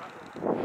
problem.